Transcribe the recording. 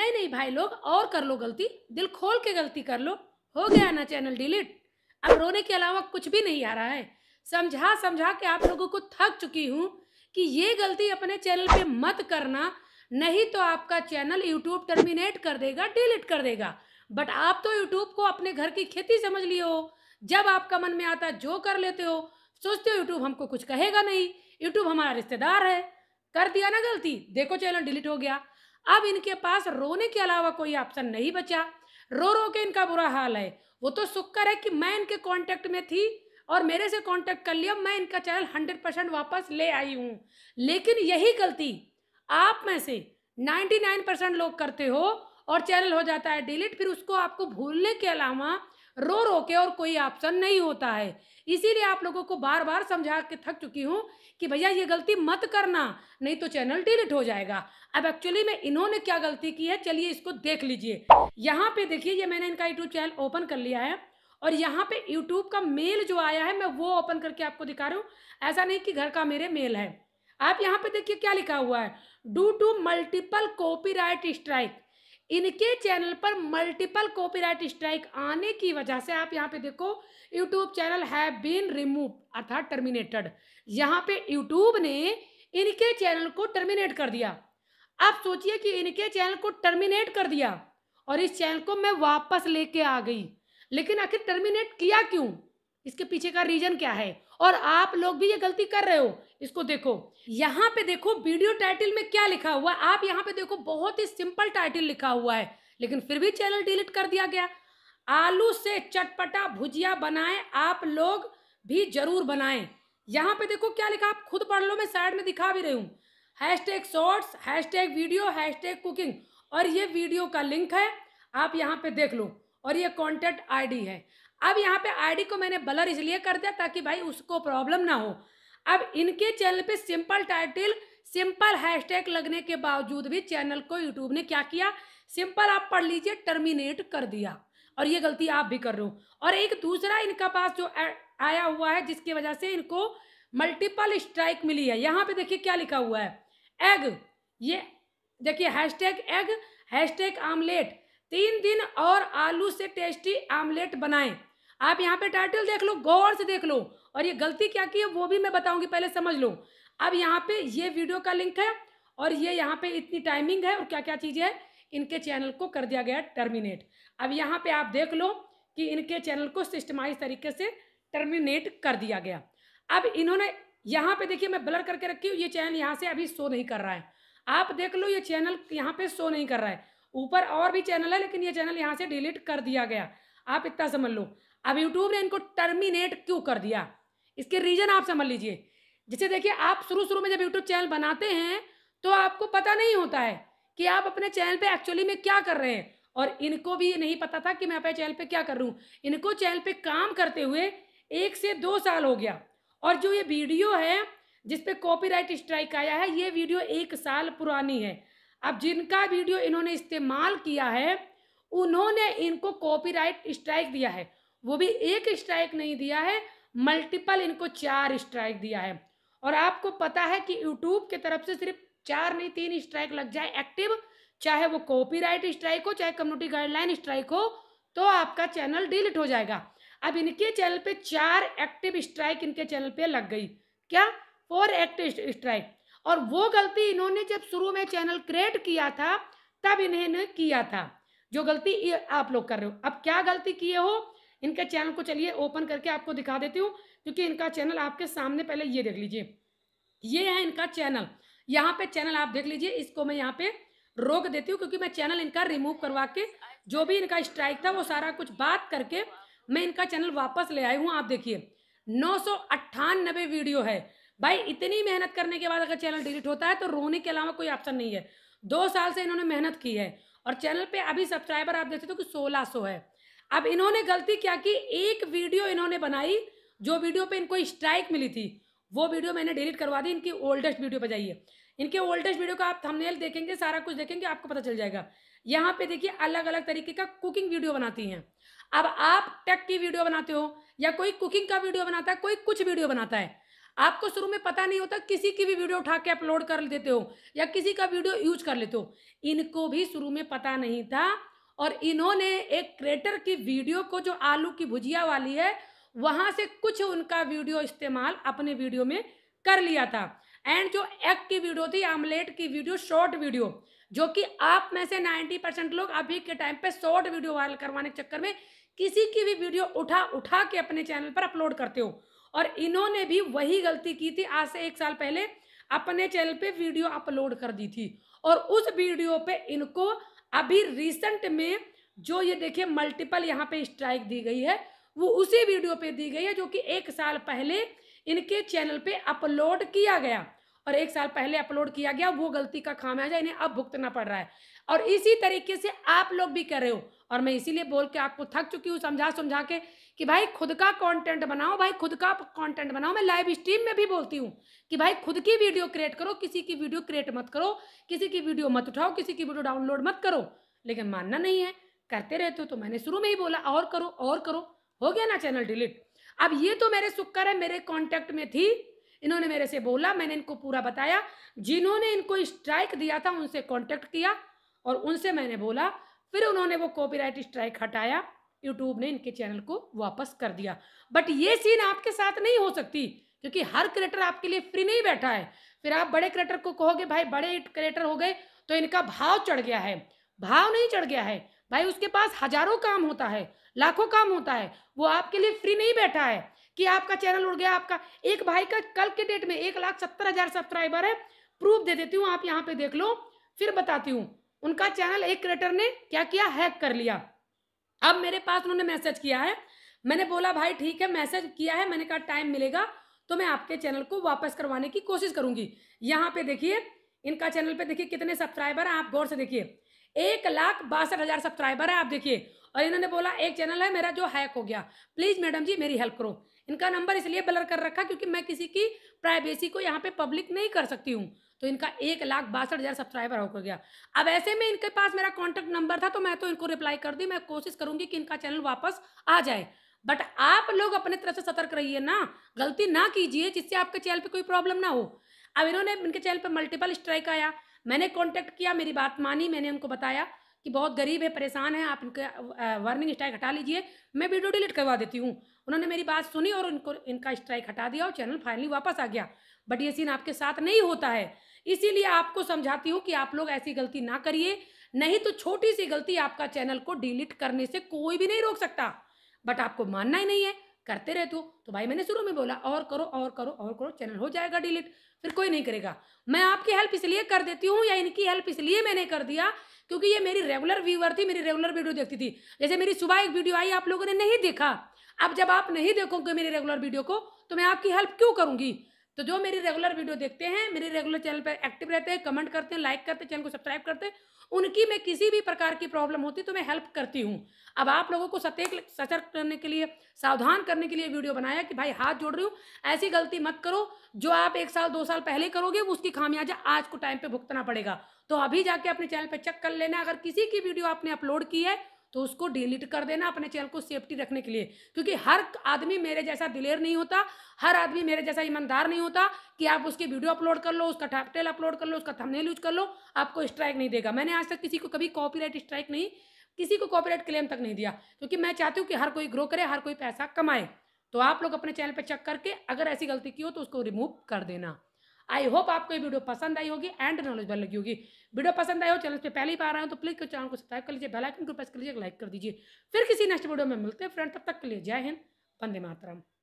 नहीं नहीं भाई, लोग और कर लो गलती। दिल खोल के गलती कर लो। हो गया ना चैनल डिलीट। अब रोने के अलावा कुछ भी नहीं आ रहा है। समझा समझा के आप लोगों को थक चुकी हूँ कि ये गलती अपने चैनल पे मत करना, नहीं तो आपका चैनल यूट्यूब टर्मिनेट कर देगा डिलीट कर देगा। बट आप तो यूट्यूब को अपने घर की खेती समझ लिए हो। जब आपका मन में आता जो कर लेते हो, सोचते हो यूट्यूब हमको कुछ कहेगा नहीं। यूट्यूब हमारा रिश्तेदार है। कर दिया ना गलती। देखो चैनल डिलीट हो गया। अब इनके पास रोने के अलावा कोई ऑप्शन नहीं बचा। रो रो के इनका बुरा हाल है। वो तो शुक्र है कि मैं इनके कांटेक्ट में थी और मेरे से कांटेक्ट कर लिया। मैं इनका चैनल हंड्रेड परसेंट वापस ले आई हूँ। लेकिन यही गलती आप में से नाइन्टी नाइन परसेंट लोग करते हो और चैनल हो जाता है डिलीट फिर उसको आपको भूलने के अलावा रो रो के और कोई ऑप्शन नहीं होता है। इसीलिए आप लोगों को बार बार समझा के थक चुकी हूँ कि भैया ये गलती मत करना, नहीं तो चैनल डिलीट हो जाएगा। अब एक्चुअली में इन्होंने क्या गलती की है, चलिए इसको देख लीजिए। यहाँ पे देखिए, ये मैंने इनका यूट्यूब चैनल ओपन कर लिया है और यहाँ पे यूट्यूब का मेल जो आया है, मैं वो ओपन करके आपको दिखा रहा हूँ। ऐसा नहीं कि घर का मेरे मेल है। आप यहाँ पे देखिए क्या लिखा हुआ है। Due to multiple copyright strike इनके चैनल पर मल्टीपल कॉपीराइट स्ट्राइक आने की वजह से आप यहाँ पे देखो YouTube channel have been remove, अर्थात टर्मिनेटेड। यहाँ पे यूट्यूब ने इनके चैनल को टर्मिनेट कर दिया। आप सोचिए कि इनके चैनल को टर्मिनेट कर दिया और इस चैनल को मैं वापस लेके आ गई। लेकिन आखिर टर्मिनेट किया क्यों? इसके पीछे का रीजन क्या है? और आप लोग भी ये गलती कर रहे हो। इसको देखो। यहाँ पे देखो, वीडियो टाइटल में क्या लिखा हुआ है? आप यहाँ पे देखो, बहुत ही सिंपल टाइटल लिखा हुआ है, लेकिन फिर भी चैनल डिलीट कर दिया गया। आलू से चटपटा भुजिया बनाएँ, आप लोग भी ज़रूर बनाएँ। यहाँ पे देखो क्या लिखा, आप खुद पढ़ लो, मैं साइड में दिखा भी रही हूँ। Hashtag shorts hashtag video hashtag cooking और ये वीडियो का लिंक है, आप यहाँ पे देख लो। और ये कॉन्टेक्ट आईडी है। अब यहाँ पे आईडी को मैंने बलर इसलिए कर दिया ताकि भाई उसको प्रॉब्लम ना हो। अब इनके चैनल पे सिंपल टाइटल सिंपल हैशटैग लगने के बावजूद भी चैनल को यूट्यूब ने क्या किया? सिंपल आप पढ़ लीजिए टर्मिनेट कर दिया। और ये गलती आप भी कर रहे हो। और एक दूसरा इनका पास जो आया हुआ है, जिसकी वजह से इनको मल्टीपल स्ट्राइक मिली है। यहाँ पे देखिए क्या लिखा हुआ है। एग ये देखिए हैशटैग एग हैशटैग आमलेट तीन दिन और आलू से टेस्टी आमलेट बनाएँ। आप यहाँ पे टाइटल देख लो, गौर से देख लो। और ये गलती क्या की है, वो भी मैं बताऊँगी, पहले समझ लो। अब यहाँ पे ये वीडियो का लिंक है और ये यहाँ पे इतनी टाइमिंग है और क्या क्या चीज़ें है, इनके चैनल को कर दिया गया टर्मिनेट अब यहाँ पे आप देख लो कि इनके चैनल को सिस्टमाइज तरीके से टर्मिनेट कर दिया गया। अब इन्होंने यहाँ पे देखिए, मैं ब्लर करके रखी हूँ, ये चैनल यहाँ से अभी शो नहीं कर रहा है। आप देख लो, ये चैनल यहाँ पे शो नहीं कर रहा है। ऊपर और भी चैनल है, लेकिन ये चैनल यहाँ से डिलीट कर दिया गया। आप इतना समझ लो। अब यूट्यूब ने इनको टर्मिनेट क्यों कर दिया? इसके रीजन आप समझ लीजिए। जैसे देखिए, आप शुरू शुरू में जब यूट्यूब चैनल बनाते हैं तो आपको पता नहीं होता है कि आप अपने चैनल पे एक्चुअली में क्या कर रहे हैं। और इनको भी नहीं पता था कि मैं अपने चैनल पे क्या कर रहा हूँ। इनको चैनल पे काम करते हुए एक से दो साल हो गया। और जो ये वीडियो है जिसपे कॉपीराइट स्ट्राइक आया है, ये वीडियो एक साल पुरानी है। अब जिनका वीडियो इन्होंने इस्तेमाल किया है, उन्होंने इनको कॉपीराइट स्ट्राइक दिया है। वो भी एक स्ट्राइक नहीं दिया है मल्टीपल इनको चार स्ट्राइक दिया है। और आपको पता है कि यूट्यूब की तरफ़ से सिर्फ़ चार नहीं, तीन स्ट्राइक लग जाए एक्टिव चाहे वो कॉपीराइट स्ट्राइक हो, चाहे कम्युनिटी गाइडलाइन स्ट्राइक हो तो आपका चैनल डिलीट हो जाएगा। अब इनके चैनल पे चार एक्टिव स्ट्राइक इनके चैनल पे लग गई। क्या? फोर एक्टिव स्ट्राइक और वो गलती इन्होंने जब शुरू में चैनल क्रिएट किया था, तब इन्होंने किया था। जो गलती आप लोग कर रहे हो। अब क्या गलती किए हो? इनके चैनल को चलिए ओपन करके आपको दिखा देती हूँ, क्योंकि इनका चैनल आपके सामने पहले ये देख लीजिए। ये है इनका चैनल। यहाँ पे चैनल आप देख लीजिए, इसको मैं यहाँ पे रोक देती हूँ, क्योंकि मैं चैनल इनका रिमूव करवा के जो भी इनका स्ट्राइक था, वो सारा कुछ बात करके मैं इनका चैनल वापस ले आई हूँ। आप देखिए, नौ सौ अट्ठानबे वीडियो है। भाई, इतनी मेहनत करने के बाद अगर चैनल डिलीट होता है तो रोने के अलावा कोई ऑप्शन नहीं है। दो साल से इन्होंने मेहनत की है। और चैनल पे अभी सब्सक्राइबर आप देखते हो कि सोलह सौ है। अब इन्होंने गलती क्या की? एक वीडियो इन्होंने बनाई, जो वीडियो पे इनको स्ट्राइक मिली थी, वो वीडियो मैंने डिलीट करवा दी, इनकी ओल्डेस्ट वीडियो पे जाइए। इनके ओल्डेस्ट वीडियो का आप थंबनेल देखेंगे, सारा कुछ देखेंगे, आपको पता चल जाएगा। यहाँ पे देखिए अलग अलग तरीके का कुकिंग वीडियो बनाती हैं। अब आप टेक की वीडियो बनाते हो, या कोई कुकिंग का वीडियो बनाता है, कोई कुछ वीडियो बनाता है, आपको शुरू में पता नहीं होता किसी की भी वीडियो उठा के अपलोड कर देते हो, या किसी का वीडियो यूज़ कर लेते हो। इनको भी शुरू में पता नहीं था और इन्होंने एक क्रेटर की वीडियो को, जो आलू की भुजिया वाली है, वहाँ से कुछ उनका वीडियो इस्तेमाल अपने वीडियो में कर लिया था। एंड जो एग की वीडियो थी आमलेट की वीडियो शॉर्ट वीडियो जो कि आप में से 90 परसेंट लोग अभी के टाइम पे शॉर्ट वीडियो वायरल करवाने के चक्कर में किसी की भी वीडियो उठा उठा के अपने चैनल पर अपलोड करते हो। और इन्होंने भी वही गलती की थी, आज से एक साल पहले अपने चैनल पे वीडियो अपलोड कर दी थी। और उस वीडियो पे इनको अभी रिसेंट में जो ये देखिए मल्टीपल यहाँ पे स्ट्राइक दी गई है, वो उसी वीडियो पे दी गई है जो कि एक साल पहले इनके चैनल पे अपलोड किया गया। और एक साल पहले अपलोड किया गया, वो गलती का खामियाजा इन्हें अब भुगतना पड़ रहा है। और इसी तरीके से आप लोग भी कर रहे हो। और मैं इसीलिए बोल के आपको थक चुकी हूँ समझा समझा के, कि भाई खुद का कंटेंट बनाओ, भाई खुद का कंटेंट बनाओ। मैं लाइव स्ट्रीम में भी बोलती हूँ कि भाई खुद की वीडियो क्रिएट करो, किसी की वीडियो क्रिएट मत करो, किसी की वीडियो मत उठाओ, किसी की वीडियो डाउनलोड मत करो। लेकिन मानना नहीं है, करते रहते हो तो मैंने शुरू में ही बोला, और करो और करो। हो गया ना चैनल डिलीट अब ये तो मेरे शुक्र है, मेरे कॉन्टेक्ट में थी इन्होंने मेरे से बोला, मैंने इनको पूरा बताया। जिन्होंने इनको स्ट्राइक दिया था, उनसे कॉन्टेक्ट किया और उनसे मैंने बोला। फिर उन्होंने वो कॉपीराइट स्ट्राइक हटाया। यूट्यूब ने इनके चैनल को वापस कर दिया। बट ये सीन आपके साथ नहीं हो सकती, क्योंकि हर क्रिएटर आपके लिए फ्री नहीं बैठा है। फिर आप बड़े क्रिएटर को कहोगे, भाई, बड़े क्रिएटर हो गए तो इनका भाव चढ़ गया है। भाव नहीं चढ़ गया है। भाई, उसके पास हज़ारों काम होता है, लाखों काम होता है। वो आपके लिए फ्री नहीं बैठा है। कि आपका चैनल उड़ गया, आपका एक भाई का कल के डेट में एक लाख सत्तर हज़ार सब्सक्राइबर है, प्रूफ दे देती हूँ, आप यहाँ पे देख लो, फिर बताती हूँ। उनका चैनल एक क्रिएटर ने क्या किया? हैक कर लिया। अब मेरे पास उन्होंने मैसेज किया है। मैंने बोला, भाई ठीक है मैसेज किया है, मैंने कहा टाइम मिलेगा तो मैं आपके चैनल को वापस करवाने की कोशिश करूँगी। यहाँ पे देखिए, इनका चैनल पे देखिए कितने सब्सक्राइबर हैं, आप गौर से देखिए। एक लाख बासठ हज़ार सब्सक्राइबर है, आप देखिए। और इन्होंने बोला, एक चैनल है, मेरा जो हैक हो गया। प्लीज़ मैडम जी, मेरी हेल्प करो। इनका नंबर इसलिए ब्लर कर रखा क्योंकि मैं किसी की प्राइवेसी को यहाँ पे पब्लिक नहीं कर सकती हूँ। तो इनका एक लाख बासठ हज़ार सब्सक्राइबर होकर गया। अब ऐसे में इनके पास मेरा कॉन्टैक्ट नंबर था तो मैं तो इनको रिप्लाई कर दी। मैं कोशिश करूँगी कि इनका चैनल वापस आ जाए। बट आप लोग अपने तरफ़ से सतर्क रहिए ना। गलती ना कीजिए जिससे आपके चैनल पे कोई प्रॉब्लम ना हो। अब इन्होंने इनके चैनल पे मल्टीपल स्ट्राइक आया। मैंने कॉन्टेक्ट किया, मेरी बात मानी, मैंने उनको बताया। कि बहुत गरीब है, परेशान है, आप इनके वार्निंग स्ट्राइक हटा लीजिए, मैं वीडियो डिलीट करवा देती हूँ। उन्होंने मेरी बात सुनी और उनको, इनका स्ट्राइक हटा दिया और चैनल फाइनली वापस आ गया। बट ये सीन आपके साथ नहीं होता है। इसीलिए आपको समझाती हूँ कि आप लोग ऐसी गलती ना करिए। नहीं तो छोटी सी गलती आपका चैनल को डिलीट करने से कोई भी नहीं रोक सकता। बट आपको मानना ही नहीं है। करते रहते हो तो भाई मैंने शुरू में बोला, और करो और करो और करो, चैनल हो जाएगा डिलीट, फिर कोई नहीं करेगा। मैं आपकी हेल्प इसलिए कर देती हूँ, या इनकी हेल्प इसलिए मैंने कर दिया, क्योंकि ये मेरी रेगुलर व्यूअर थी, मेरी रेगुलर वीडियो देखती थी। जैसे मेरी सुबह एक वीडियो आई, आप लोगों ने नहीं देखा। अब जब आप नहीं देखोगे मेरी रेगुलर वीडियो को तो मैं आपकी हेल्प क्यों करूँगी? तो जो मेरी रेगुलर वीडियो देखते हैं, मेरे रेगुलर चैनल पर एक्टिव रहते हैं, कमेंट करते हैं, लाइक करते हैं, चैनल को सब्सक्राइब करते हैं उनकी मैं किसी भी प्रकार की प्रॉब्लम होती तो मैं हेल्प करती हूँ। अब आप लोगों को सतर्क सतर्क करने के लिए, सावधान करने के लिए वीडियो बनाया कि भाई हाथ जोड़ रही हूँ, ऐसी गलती मत करो, जो आप एक साल, दो साल पहले करोगे उसकी खामियाजा आज को टाइम पर भुगतना पड़ेगा। तो अभी जाके अपने चैनल पर चेक कर लेना, अगर किसी की वीडियो आपने अपलोड की है तो उसको डिलीट कर देना अपने चैनल को सेफ्टी रखने के लिए। क्योंकि हर आदमी मेरे जैसा दिलेर नहीं होता, हर आदमी मेरे जैसा ईमानदार नहीं होता कि आप उसकी वीडियो अपलोड कर लो, उसका टैपटेल अपलोड कर लो, उसका थंबनेल यूज़ कर लो, आपको स्ट्राइक नहीं देगा। मैंने आज तक किसी को कभी कॉपीराइट स्ट्राइक नहीं, किसी को कॉपीराइट क्लेम तक नहीं दिया। क्योंकि मैं चाहती हूँ कि हर कोई ग्रो करे, हर कोई पैसा कमाए। तो आप लोग अपने चैनल पर चेक करके अगर ऐसी गलती की हो तो उसको रिमूव कर देना। आई होप आपको ये वीडियो पसंद आई होगी एंड नॉलेज लगी होगी। वीडियो पसंद आई हो चैनल पे पहली बार आए हो तो प्लीज़ चैनल को सब्सक्राइब कर लीजिए बेल आइकन को प्रेस कर लीजिए लाइक कर दीजिए। फिर किसी नेक्स्ट वीडियो में मिलते हैं फ्रेंड तब तक के लिए जय हिंद, वंदे मातरम।